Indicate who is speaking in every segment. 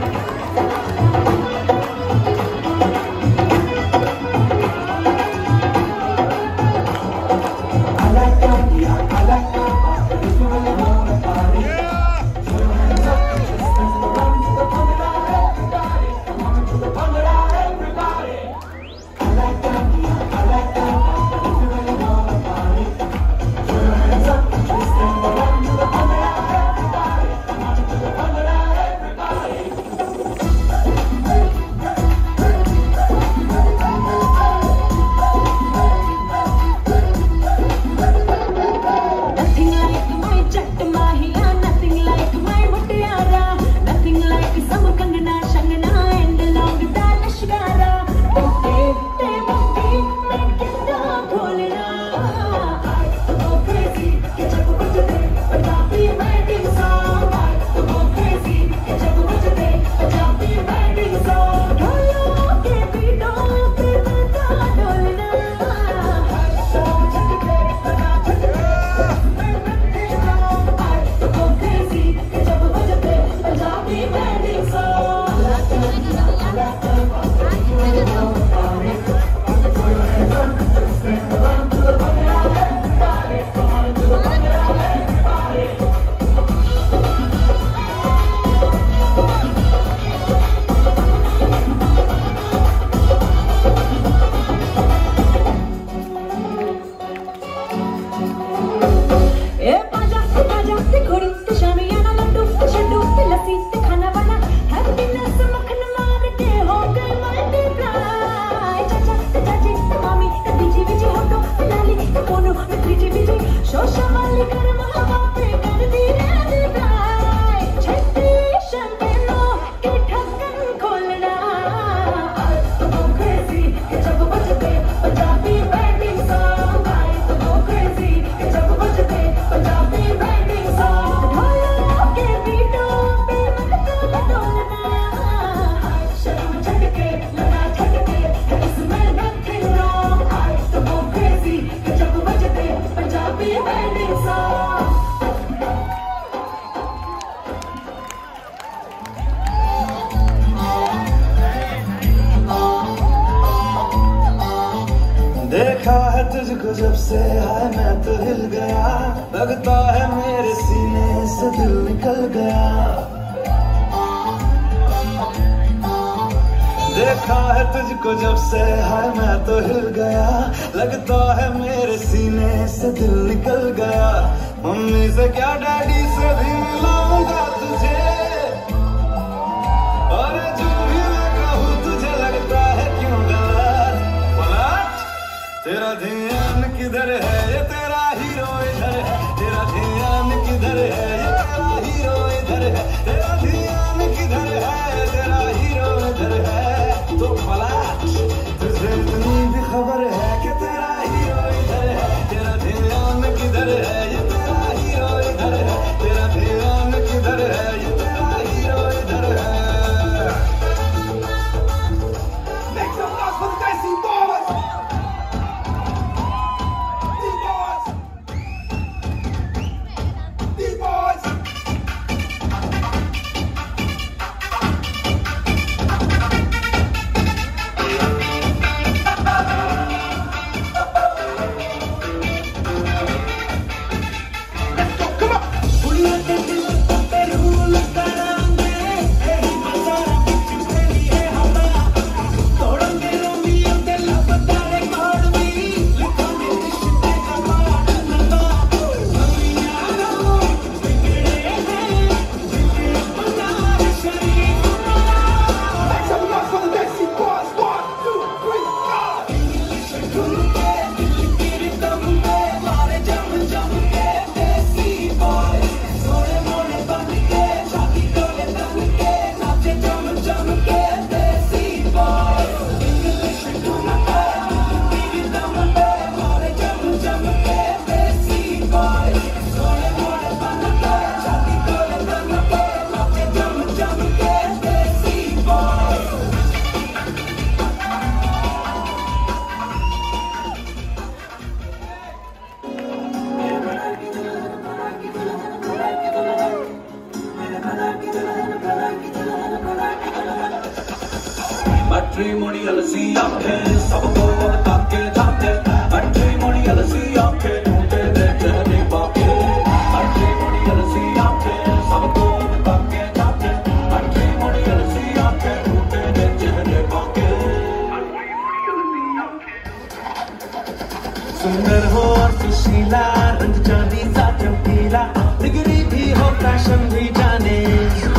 Speaker 1: देखा से है मैं तो हिल गया। लगता है मेरे सीने से दिल निकल गया। देखा है तुझको जब से है मैं तो हिल गया। लगता है मेरे सीने से दिल निकल गया। मम्मी से क्या डैडी से भी मिलाऊँगा तुझे? भी हो
Speaker 2: फ़ैशन भी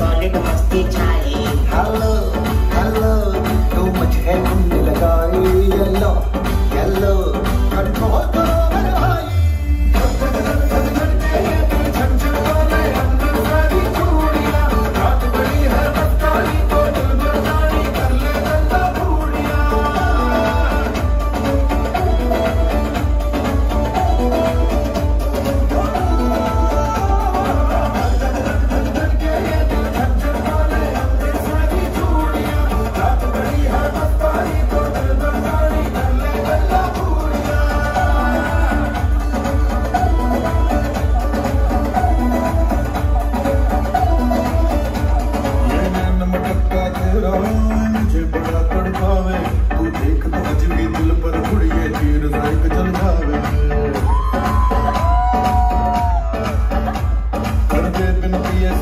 Speaker 3: सॉलिड मस्ती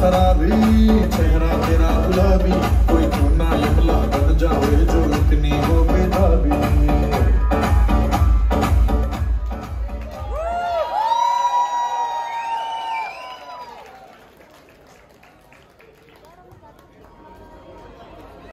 Speaker 4: सरारी चेहरा तेरा
Speaker 5: गुलाबी